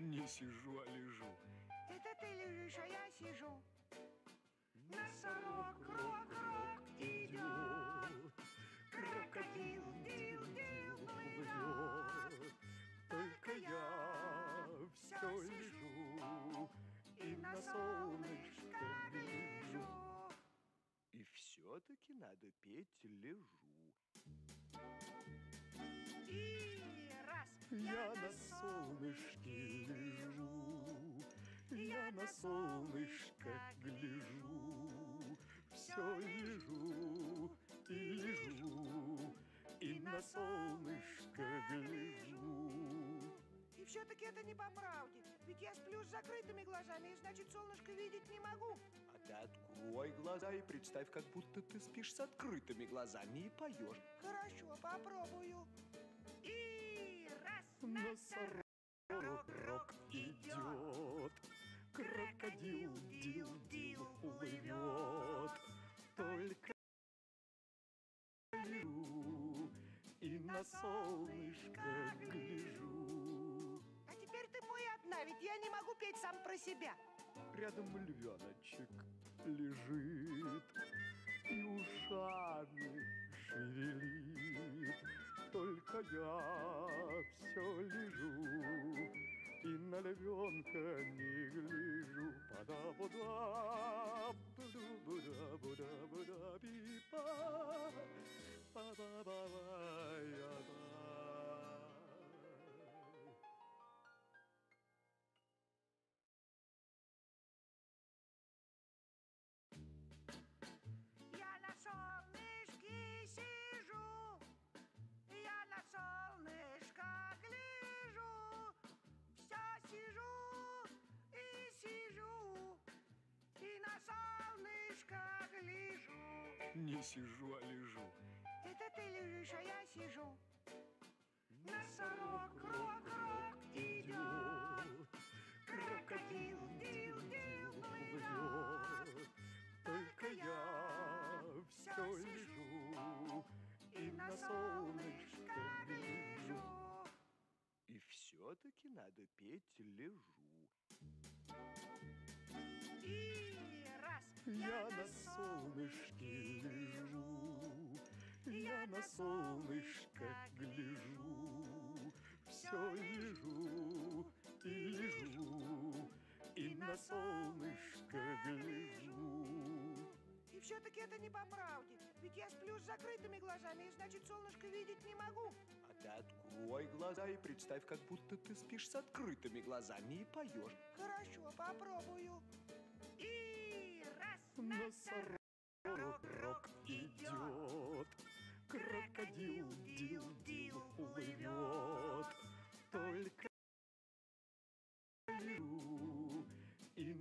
Не сижу, а лежу. Это ты лежишь, а я сижу. Носорог, крок, крок идет. Крокодил, дил, дил плывет. Только я все лежу и на солнышко гляжу. И все-таки надо петь лежу. И раз Я на солнышке я на солнышко гляжу, все лежу и лежу, и на солнышко гляжу. И все-таки это не по правде. Ведь я сплю с закрытыми глазами, и значит солнышко видеть не могу. А ты открой глаза и представь, как будто ты спишь с открытыми глазами и поешь. Хорошо, попробую. И раз Носорог рок идет, на солнышко гляжу. А теперь ты мой одна, ведь я не могу петь сам про себя. Рядом львеночек лежит и ушами шевелит. Только я все лежу и на львенка не гляжу. Не сижу, а лежу. Это ты лежишь, а я сижу. Носорог, крок, крок идет, крокодил, дил, дил плывет. Только я все лежу и на солнышко гляжу. И все-таки надо петь лежу. И раз Я на солнышке я на солнышко гляжу, все лежу и лежу, и на солнышко гляжу. И все-таки это не по правде. Ведь я сплю с закрытыми глазами, и значит солнышко видеть не могу. А ты открой глаза и представь, как будто ты спишь с открытыми глазами и поешь. Хорошо, попробую. И раз Носорог рок идет,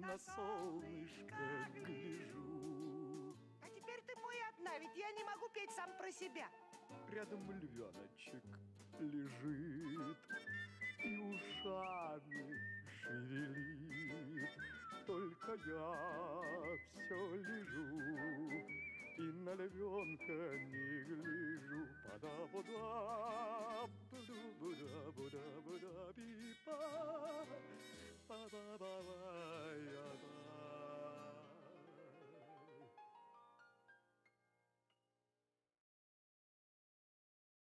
на солнышко гляжу. А теперь ты мой одна, ведь я не могу петь сам про себя. Рядом львеночек лежит и ушами шевелит. Только я все лежу и на львенка не гляжу.